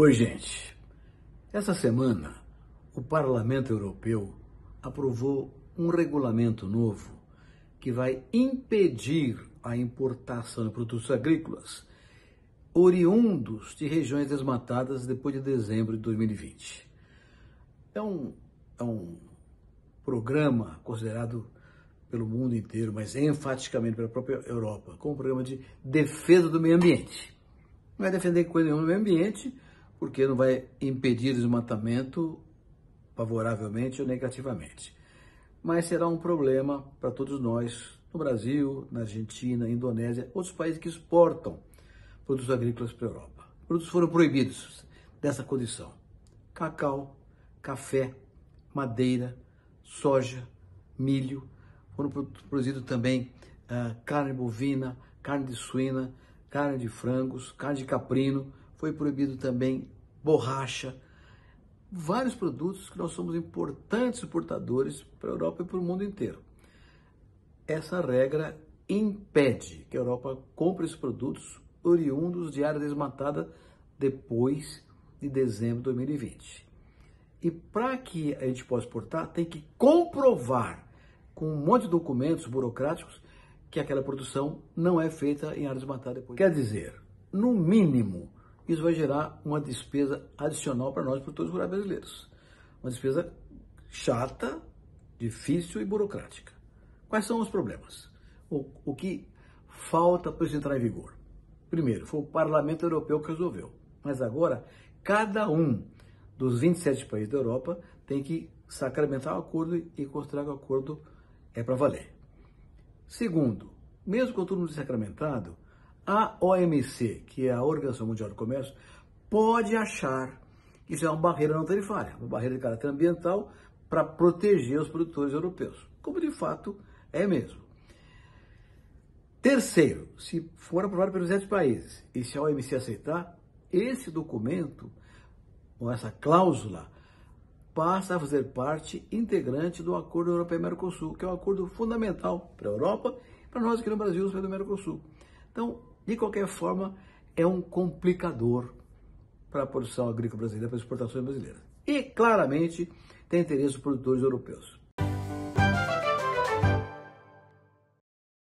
Oi, gente. Essa semana, o Parlamento Europeu aprovou um regulamento novo que vai impedir a importação de produtos agrícolas oriundos de regiões desmatadas depois de dezembro de 2020. É um, é um programa considerado pelo mundo inteiro, mas enfaticamente pela própria Europa, como um programa de defesa do meio ambiente. Não vai defender coisa nenhuma no meio ambiente, porque não vai impedir o desmatamento favoravelmente ou negativamente. Mas será um problema para todos nós, no Brasil, na Argentina, Indonésia, outros países que exportam produtos agrícolas para a Europa. Produtos foram proibidos dessa condição: cacau, café, madeira, soja, milho. Foram produzidos também uh, carne bovina, carne de suína, carne de frangos, carne de caprino. Foi proibido também borracha, vários produtos que nós somos importantes exportadores para a Europa e para o mundo inteiro. Essa regra impede que a Europa compre esses produtos oriundos de área desmatada depois de dezembro de 2020. E para que a gente possa exportar, tem que comprovar com um monte de documentos burocráticos que aquela produção não é feita em área desmatada depois. Quer dizer, no mínimo, isso vai gerar uma despesa adicional para nós, produtores rurais brasileiros. Uma despesa chata, difícil e burocrática. Quais são os problemas? O, o que falta para isso entrar em vigor? Primeiro, foi o Parlamento Europeu que resolveu. Mas agora, cada um dos 27 países da Europa tem que sacramentar o acordo e considerar que o acordo é para valer. Segundo, mesmo com tudo sacramentado, a OMC, que é a Organização Mundial do Comércio, pode achar que isso é uma barreira não tarifária, uma barreira de caráter ambiental para proteger os produtores europeus, como de fato é mesmo. Terceiro, se for aprovado pelos 7 países e se a OMC aceitar, esse documento, ou essa cláusula, passa a fazer parte integrante do Acordo Europeu-Mercosul, que é um acordo fundamental para a Europa para nós aqui no Brasil, do Mercosul. Então, de qualquer forma, é um complicador para a produção agrícola brasileira, para as exportações brasileiras. E, claramente, tem interesse dos produtores europeus.